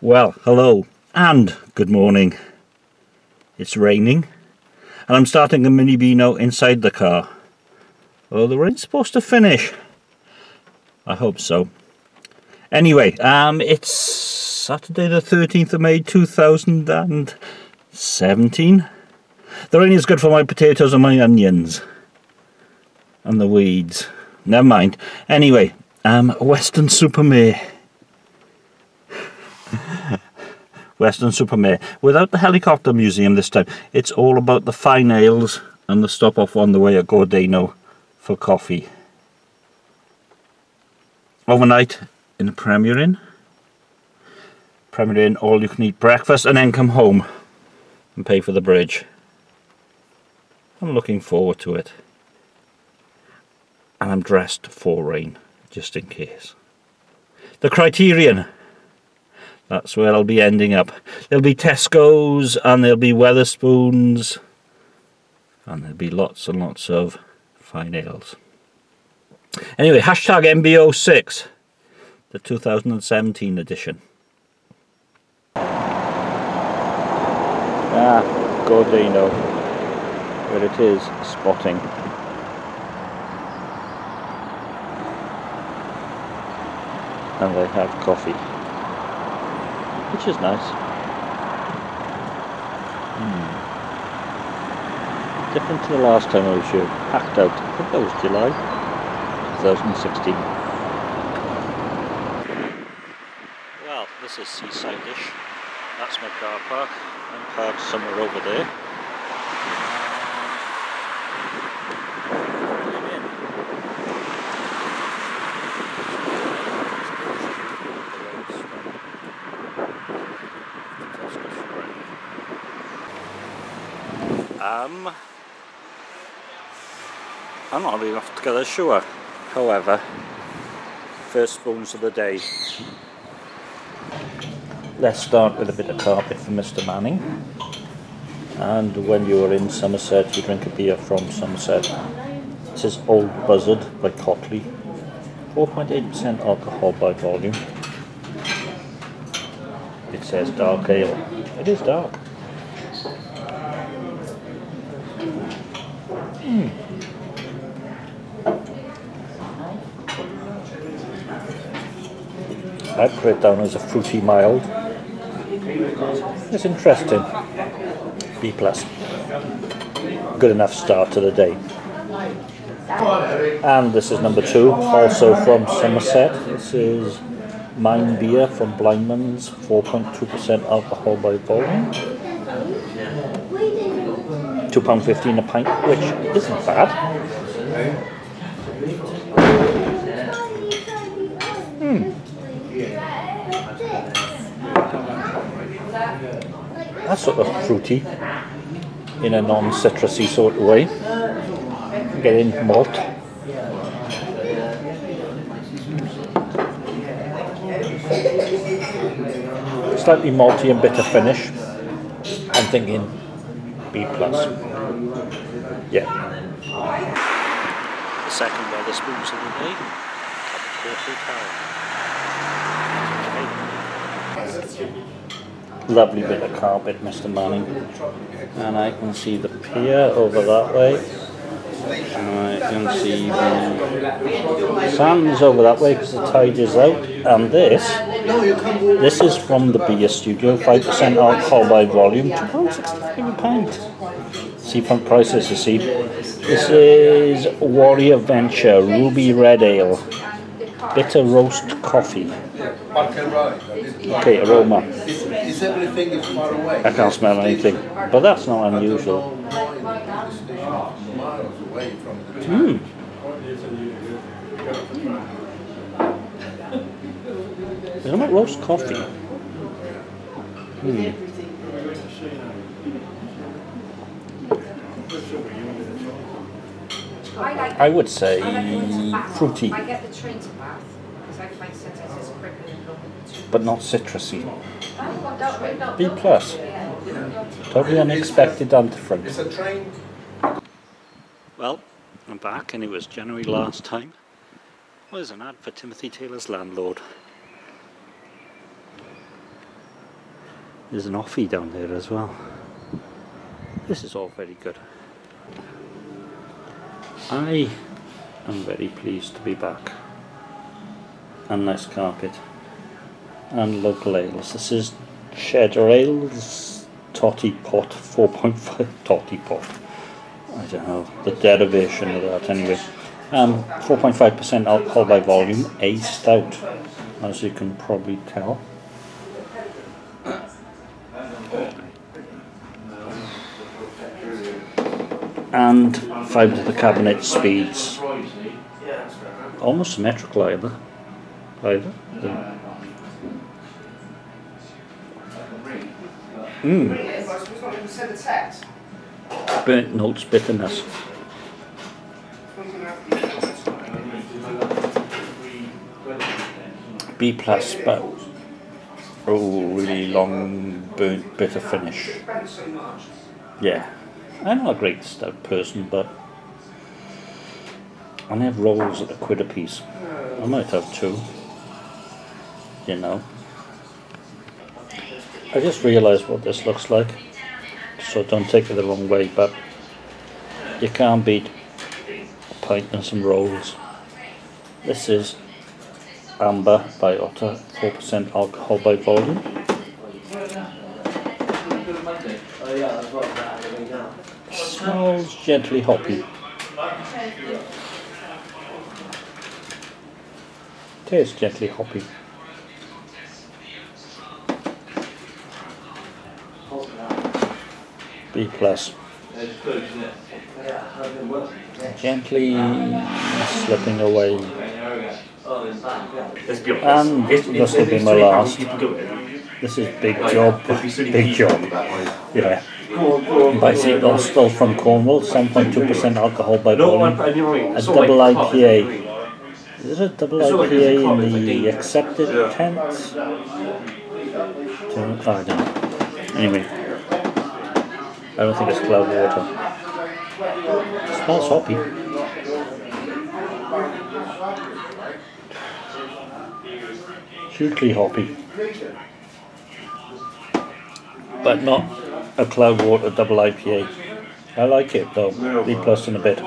Well, hello and good morning. It's raining and I'm starting a mini Beano inside the car. Oh, the rain's supposed to finish. I hope so. Anyway, um, it's Saturday the 13th of May 2017. The rain is good for my potatoes and my onions. And the weeds. Never mind. Anyway, um, Weston-super-Mare. Weston-super-Mare. Without the helicopter museum this time, it's all about the fine ales and the stop off on the way at Gordano for coffee. Overnight in the Premier Inn. Premier Inn, all you can eat breakfast and then come home and pay for the bridge. I'm looking forward to it. And I'm dressed for rain, just in case. The Criterion that's where I'll be ending up. There'll be Tesco's and there'll be Wetherspoons and there'll be lots and lots of fine ales. Anyway, hashtag MB06, the 2017 edition. Ah, Gordano, where it is spotting. And they have coffee which is nice. Hmm. Different to the last time I was here, packed out. I think that was July 2016. Well, this is seaside-ish. That's my car park. I'm parked somewhere over there. Um, I'm not even off together sure. However, first spoons of the day. Let's start with a bit of carpet for Mr. Manning. And when you're in Somerset, you drink a beer from Somerset. This is Old Buzzard by Cotleigh. 4.8% alcohol by volume. It says dark ale. It is dark. Mm. I'd put it down as a fruity mild. It's interesting. B plus. Good enough start to the day. And this is number two, also from Somerset. This is Mine Beer from Blindman's, 4.2% alcohol by volume. £2.15 a pint, which isn't bad. Hmm. That's sort of fruity in a non-citrusy sort of way. Getting malt. Slightly malty and bitter finish. I'm thinking B plus. Yeah. The second Wetherspoons of the day. Lovely bit of carpet, Mr. Manning. And I can see the pier over that way. I can see the sands over that way because the tide is out. And this, this is from the beer studio, 5% alcohol by volume, £2.65 a pint. Seafront prices, you see. This is Warrior Venture Ruby Red Ale, bitter roast coffee. Okay, aroma. I can't smell anything, but that's not unusual. Hmm. Aroma roast coffee. Hmm. I would say fruity. But not citrusy. B plus. Totally unexpected and different. Well, I'm back and it was January last time. Well, there's an ad for Timothy Taylor's landlord. There's an offie down there as well. This is all very good. I am very pleased to be back. And nice carpet. And local ales. This is Cheddar Ales Totty Pot 4.5 Totty Pot. I don't know the derivation of that anyway. Um, 4.5% alcohol by volume, a stout, as you can probably tell. And five to the cabinet speeds, almost symmetrical either. Either. Mm. Burnt notes, bitterness. B plus, but oh, really long, burnt, bitter finish. Yeah, I'm not a great stout person, but I have rolls at a quid a piece. I might have two. You know. I just realised what this looks like, so don't take it the wrong way, but you can't beat a pint and some rolls. This is Amber by Otter, 4% alcohol by volume. Smells gently hoppy. Tastes gently hoppy. B plus. Gently slipping away. And this will be my last. This is big job, big job. Yeah. Bicycle still from Cornwall, 7.2% alcohol by volume. A double IPA. Is it a double IPA in the accepted? Oh, I don't know. Anyway, I don't think it's Cloudwater. It smells hoppy. Hugely hoppy. But not a Cloudwater double IPA. I like it though, B plus in a bit.